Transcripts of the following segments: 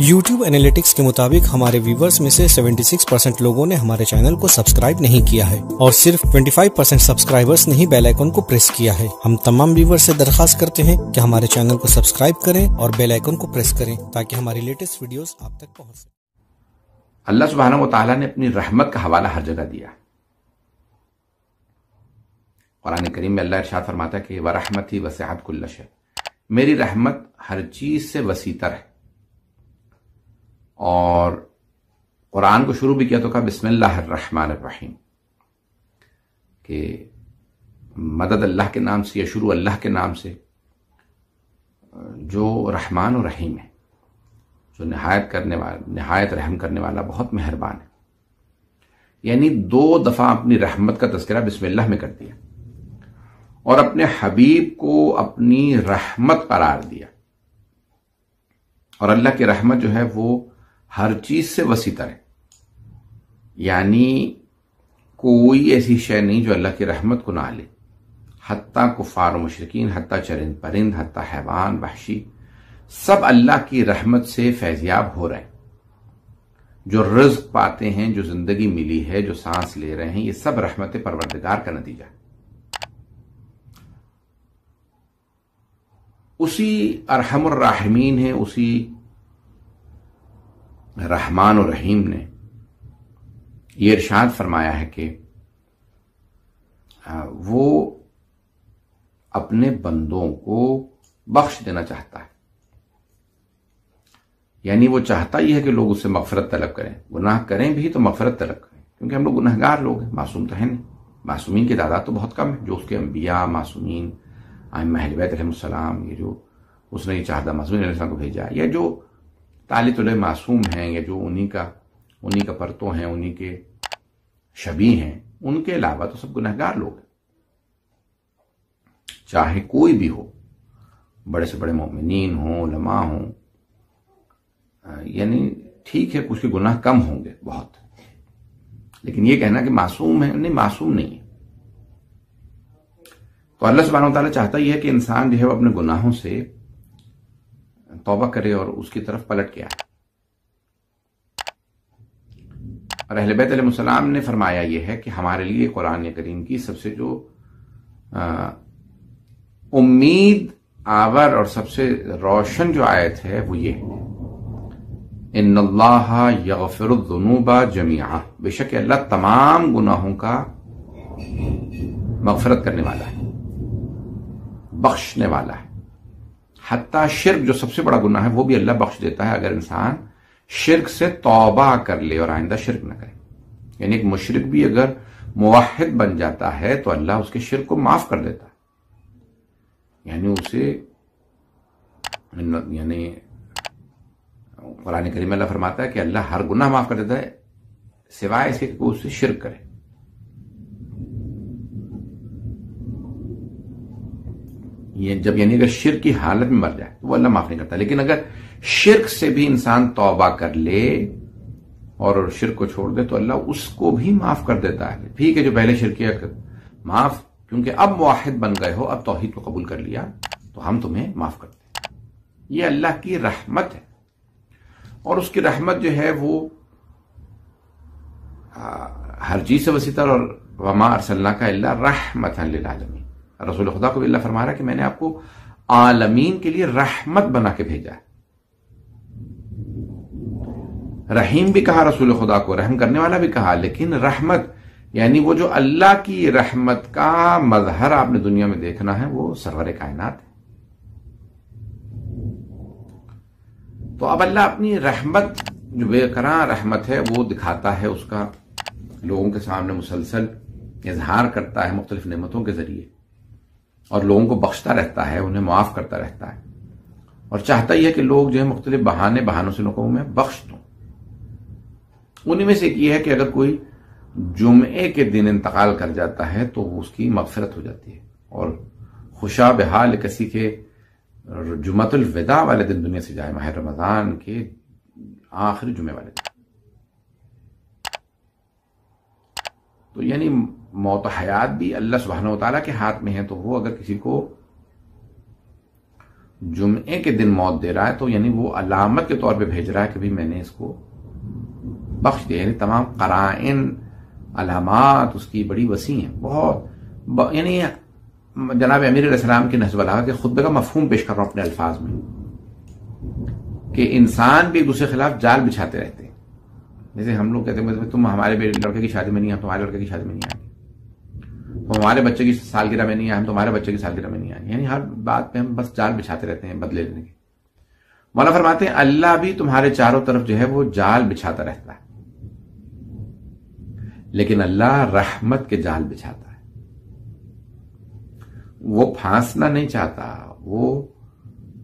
YouTube analytics کے مطابق ہمارے ویورز میں سے 76 پرسنٹ لوگوں نے ہمارے چینل کو سبسکرائب نہیں کیا ہے اور صرف 25 پرسنٹ سبسکرائبرز نے ہی بیل آئیکن کو پریس کیا ہے۔ ہم تمام ویورز سے درخواست کرتے ہیں کہ ہمارے چینل کو سبسکرائب کریں اور بیل آئیکن کو پریس کریں تاکہ ہماری لیٹسٹ ویڈیوز آپ تک پہنچ سکیں۔ اللہ سبحانہ و تعالیٰ نے اپنی رحمت کا حوالہ ہر جگہ دیا۔ قرآن کریم میں اللہ ارشاد فرماتا ہے کہ وہ رحمت ہی وسعت میری رحمت ہر چیز سے وسیطر ہے۔ اور قرآن کو شروع بھی کیا تو کہا، بسم اللہ الرحمن الرحیم، کہ مدد اللہ کے نام سے یا شروع اللہ کے نام سے، جو رحمان و رحیم ہے، جو نہایت کرنے والا، نہایت رحم کرنے والا، بہت مہربان ہے۔ یعنی دو دفعہ اپنی رحمت کا تذکرہ بسم اللہ میں کر دیا اور اپنے حبیب کو اپنی رحمت قرار دیا۔ اور اللہ کی رحمت جو ہے وہ ہر چیز سے وسیطر ہے۔ یعنی کوئی ایسی شے نہیں جو اللہ کی رحمت کو نہ لے۔ حتیٰ کفار و مشرقین حتیٰ چرند پرند، حتیٰ حیوان، وحشی، سب اللہ کی رحمت سے فیضیاب ہو رہے ہیں۔ جو رزق پاتے ہیں، جو زندگی ملی ہے، جو سانس لے رہے ہیں، یہ سب رحمت پروردگار کا نتیجہ ہے۔ اسی ارحم الراحمین ہے اسی رحمان و رحیم نے یہ ارشاد فرمایا ہے کہ وہ اپنے بندوں کو بخش دینا چاہتا ہے۔ یعنی وہ چاہتا ہی ہے کہ لوگ اس سے مغفرت طلب کریں۔ گناہ کریں بھی تو مغفرت طلب کریں۔ کیونکہ ہم لوگ گناہ گار لوگ ہیں، معصوم تو ہے نہیں۔ معصومین کی تعداد تو بہت کم ہے۔ جو اس کے انبیاء، معصومین آئم بیت علیہ السلام، یہ جو اس نے یہ چاہتا معصومین علیہ السلام کو بھیجا، یا جو طالب علیہ معصوم ہیں یا جو انہی کا انہی کا پرتوں ہیں، انہی کے شبی ہیں، ان کے علاوہ تو سب گناہ گار لوگ ہیں۔ چاہے کوئی بھی ہو، بڑے سے بڑے مومنین ہوں، علماء ہوں یعنی ٹھیک ہے کچھ کے گناہ کم ہوں گے، بہت۔ لیکن یہ کہنا کہ معصوم ہے نہیں، معصوم نہیں ہے تو اللہ سبحانہ و تعالیٰ چاہتا یہ ہے کہ انسان جو ہے وہ اپنے گناہوں سے توبہ کرے اور اس کی طرف پلٹ کے آئے۔ اور اہل بیت علیہ السلام نے فرمایا یہ ہے کہ ہمارے لیے قرآن کریم کی سب سے جو امید، آور اور سب سے روشن جو آیت ہے وہ یہ ہے۔ ان اللہ یغفر الذنوب جميعا بے شک اللہ تمام گناہوں کا مغفرت کرنے والا ہے، بخشنے والا ہے۔ حتیٰ شرک جو سب سے بڑا گناہ ہے وہ بھی اللہ بخش دیتا ہے اگر انسان شرک سے توبہ کر لے اور آئندہ شرک نہ کرے۔ یعنی ایک مشرق بھی اگر موحد بن جاتا ہے تو اللہ اس کے شرک کو معاف کر دیتا ہے۔ یعنی اسے یعنی قرآن کریم اللہ فرماتا ہے کہ اللہ ہر گناہ معاف کر دیتا ہے، سوائے اس کے کہ شرک کرے۔ یہ جب یعنی اگر شرک کی حالت میں مر جائے تو وہ اللہ معاف نہیں کرتا۔ لیکن اگر شرک سے بھی انسان توبہ کر لے اور شرک کو چھوڑ دے تو اللہ اس کو بھی معاف کر دیتا ہے۔ ٹھیک ہے جو پہلے شرک کیا معاف، کیونکہ اب واحد بن گئے ہو، اب توحید کو قبول کر لیا، تو ہم تمہیں معاف کرتے ہیں یہ اللہ کی رحمت ہے۔ اور اس کی رحمت جو ہے وہ ہر چیز سے وسیطر اور وما ارسلنا کا اللہ رحمت للعالمین۔ رسول خدا کو بھی اللہ فرما رہا کہ میں نے آپ کو عالمین کے لیے رحمت بنا کے بھیجا ہے۔ رحیم بھی کہا رسول خدا کو، رحم کرنے والا بھی کہا، لیکن رحمت یعنی وہ جو اللہ کی رحمت کا مظہر آپ نے دنیا میں دیکھنا ہے، وہ سرور کائنات ہے۔ تو اب اللہ اپنی رحمت جو بے کراں رحمت ہے، وہ دکھاتا ہے اس کا، لوگوں کے سامنے مسلسل اظہار کرتا ہے مختلف نعمتوں کے ذریعے۔ اور لوگوں کو بخشتا رہتا ہے، انہیں معاف کرتا رہتا ہے۔ اور چاہتا ہی ہے کہ لوگ جو ہے مختلف بہانے، بہانوں سے لوگوں میں بخش دوں۔ انہیں میں سے ایک یہ ہے کہ اگر کوئی جمعے کے دن انتقال کر جاتا ہے تو اس کی مغفرت ہو جاتی ہے۔ اور خوشا بحال کسی کے جمعت الوداع والے دن دنیا سے جائے، ماہ رمضان کے آخری جمعے والے دن۔ تو یعنی موت و حیات بھی اللہ سبحانہ و تعالیٰ کے ہاتھ میں ہے، تو وہ اگر کسی کو جمعے کے دن موت دے رہا ہے، تو یعنی وہ علامت کے طور پہ بھیج رہا ہے کہ بھی میں نے اس کو بخش دیا۔ یعنی تمام قرائن، علامات، اس کی بڑی وسیع ہیں، بہت یعنی جناب امیر علیہ السلام کی نصب اللہ کے خطبے کا مفہوم پیش کر رہا ہوں اپنے الفاظ میں، کہ انسان بھی ایک دوسرے خلاف جال بچھاتے رہتے ہیں۔ جیسے ہم لوگ کہتے ہیں، تم ہمارے لڑکے کی شادی میں نہیں آئے تمہارے لڑکے کی شادی میں نہیں آئے تم ہمارے بچے کی سالگرہ میں نہیں آئے، ہم تمہارے بچے کی سالگرہ میں نہیں آئے۔ یعنی ہر بات پہ ہم بس جال بچھاتے رہتے ہیں، بدلے لینے کے۔ مولا فرماتے ہیں، اللہ بھی تمہارے چاروں طرف جو ہے وہ جال بچھاتا رہتا ہے۔ لیکن اللہ رحمت کے جال بچھاتا ہے۔ وہ پھانسنا نہیں چاہتا، وہ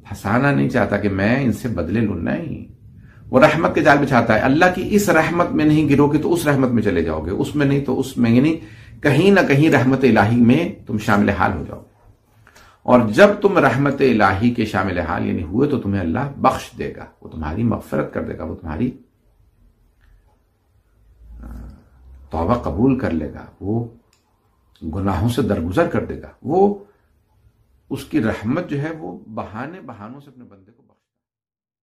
پھنسانا نہیں چاہتا کہ میں ان سے بدلے لوں۔ نہیں، وہ رحمت کے جال بچھاتا ہے۔ اللہ کی اس رحمت میں نہیں گرو گے تو اس رحمت میں چلے جاؤ گے، اس میں نہیں تو اس میں یعنی کہیں نہ کہیں رحمت الہی میں تم شامل حال ہو جاؤ۔ اور جب تم رحمت الہی کے شامل حال یعنی ہوئے تو تمہیں اللہ بخش دے گا۔ وہ تمہاری مغفرت کر دے گا، وہ تمہاری توبہ قبول کر لے گا۔ وہ گناہوں سے درگزر کر دے گا۔ وہ اس کی رحمت جو ہے وہ بہانے بہانوں سے اپنے بندے کو